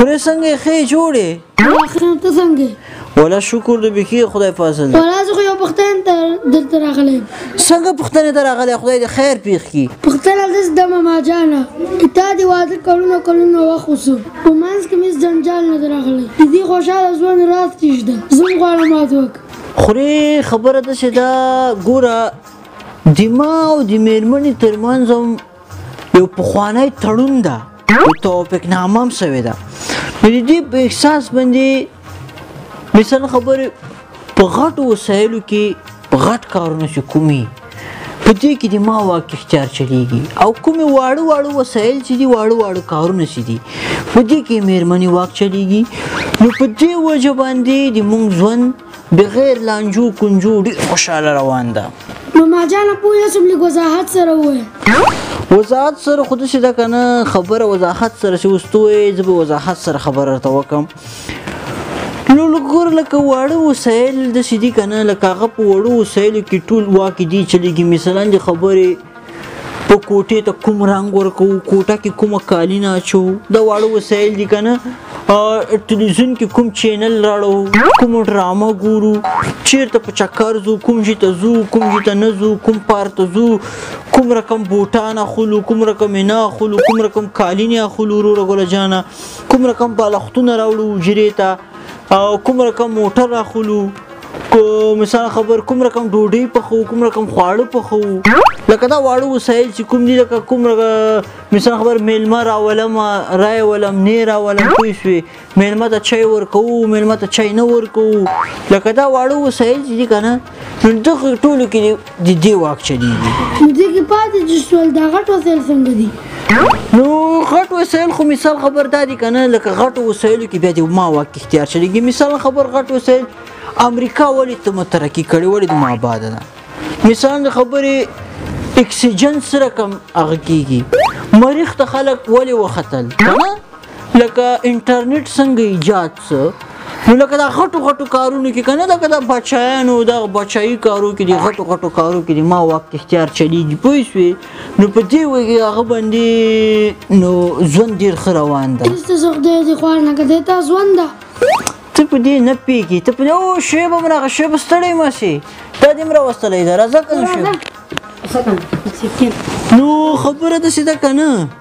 خوري څنګه خې جوړې اخرم ته څنګه ولا شکر دې بکی خدای فاصل ولا زه یو پښتن ته دلته راغلی څنګه پښتن ته راغلی خدای دې خیر پیښ کی پښتن دې د ماما جانا کتا دی واده کولو کولو واخوسو په منځ کې مې جنجال نه راغلی دې خوشاله ځوان راز تیجده زم غواړم ماته وک خوري خبره ده چې دا ګوره دما او د میرمنې ترمنځ یو پخوانی تړون ده او توافق نامه هم سوې ده نو د دې په احساس باندې مثلا خبره په غټو وسایلو کې په غټ کارونه چې کومي په دې کې د ما واک اختیار چلیږي او کومې واړه واړه وسایل چې دي واړه واړه کارونه چې دي په دې کې مېرمنې واک چلیږي نو په دې وجه باندې د مونږ ژوند بغیر لانجو کنجو ډیر خوشاله روان ده نو ما جان پوه شم لږ وضاحت سره وای وضاحت سره خود څه ده کنه خبره وضاحت سره چې وستوې زه به وضاحت سره خبره ته وکم نو لګور لکه واړه وسایل د سیدی کنه لکه هغه په وړو وسایلو کې ټول واکې دي چلیږي مثلا د خبرې په کوټه ته کوم رنگ ورکو کوټه کې کوم کالی نه اچو د واړو وسایل دي کنه ټلویزیون کې کوم چینل راړو کوم ډرامه ګورو چیرته په چکر زو کوم جې ته زو کوم جې ته نه زو کوم پارت زو کوم رقم بوټان اخلو کوم رقم نه اخلو کوم رقم کالی نه اخلو ورور ګل جانا کوم رقم بالښتونه راوړو جریته او کوم رقم موټر اخلو کو مثال خبر کوم رقم ډوډۍ په خو کوم رقم خواړه په خو لکه دا واړو وسایل چې کوم دي لکه کوم مثال خبر میلمه راولم رای ولم نه راولم کوی شوی میلمه ته چای ورکو میلمه ته چای نه ورکو لکه دا واړو وسایل چې کنه نو دغه ټولو کې د دې واک چلیږي ځکه پاتې چې سول دا غټ وسایل څنګه دي نو غټ وسایل خو مثال خبر دا دي کنه لکه غټ وسایل کې بیا د ما واک اختیار چلیږي مثال خبر غټ وسایل امریکا ولې ته مترقي کړي ولې د ما آباد ده مثال خبرې اکسیجن سره کم اغږیږي مریخ ته خلک ولې وختل کنه لکه انټرنیټ څنګه ایجاد سو نو لکه دا غټو غټو کارونو کې کنه دا کدا بچایانو دا بچای کارو کې دي غټو غټو کارو کې دي ما وخت اختیار چلیږي پوه شوې نو په دې وګي هغه باندې نو ژوند ډیر خروان ده تاسو ته زغ دې خو نه کده تاسو ژوند ده ته په دې نه پیږي ته په دې او شی به مرغه شی به ستړی ماشي ته دې مر وستلې ده راځه کوم شی نو خبره د سیده کنه